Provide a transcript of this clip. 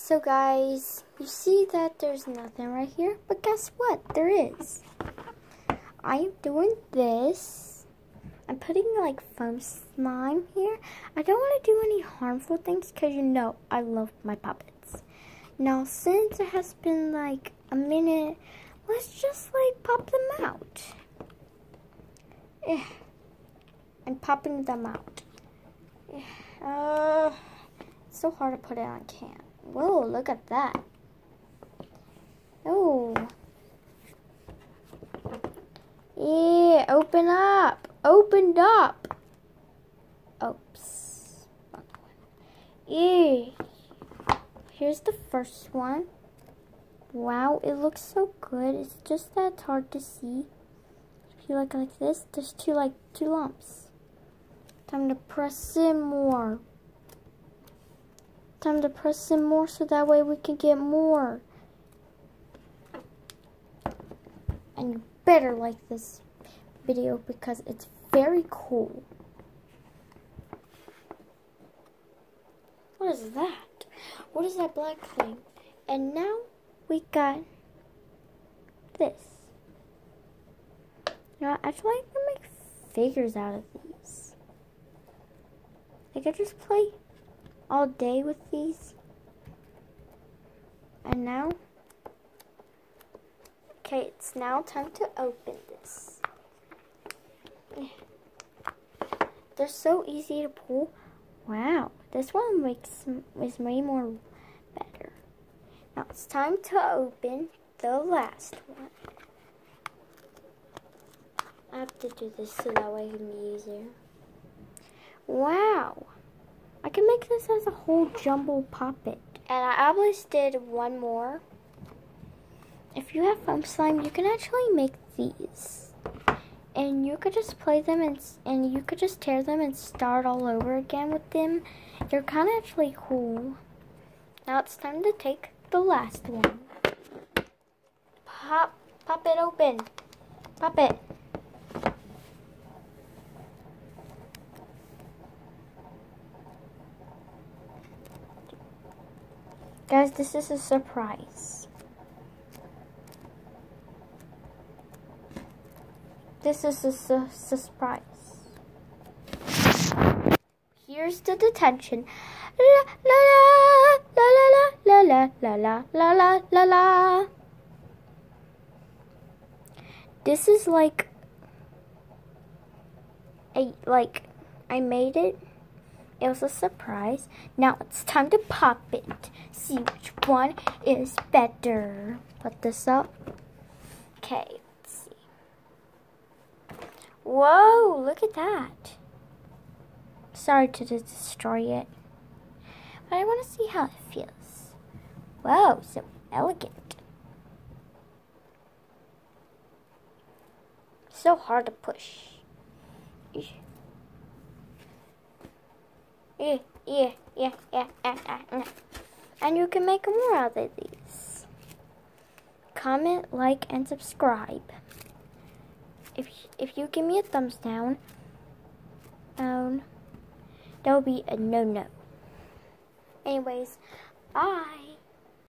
So guys, you see that there's nothing right here, but guess what? There is. I am doing this. I'm putting like foam slime here. I don't want to do any harmful things because you know I love my puppets. Now since it has been like a minute, let's just like pop them out. Eh. I'm popping them out. Eh. Uh, so hard to put it on cam. Whoa, look at that. Oh. Yeah, open up. Opened up. Oops. Yeah. Here's the first one. Wow, it looks so good. It's just that it's hard to see. If you look like this, there's two like two lumps. Time to press in more. Time to press in more so that way we can get more. And you better like this video because it's very cool. What is that? What is that black thing? And now we got this. You know, actually I can make figures out of these. Like I just play all day with these. And now, okay, it's now time to open this. They're so easy to pull. Wow, this one makes is way more better. Now it's time to open the last one. I have to do this so that way it can be easier. Wow. I can make this as a whole jumbo puppet. And I almost did one more. If you have foam slime, you can actually make these. And you could just play them and, and you could just tear them and start all over again with them. They're kind of actually cool. Now it's time to take the last one. Pop, pop it open. Pop it. Guys, this is a surprise. This is a su surprise. Here's the detention. La la la la la la la la la la la la. This is like a like I made it it was a surprise. Now it's time to pop it. See which one is better. Put this up. Okay, let's see. Whoa, look at that. Sorry to destroy it. But I want to see how it feels. Whoa, so elegant. So hard to push. Yeah, yeah, yeah, yeah, yeah, yeah. And you can make more out of these. Comment, like, and subscribe. If if you give me a thumbs down, um, that will be a no-no. Anyways, bye.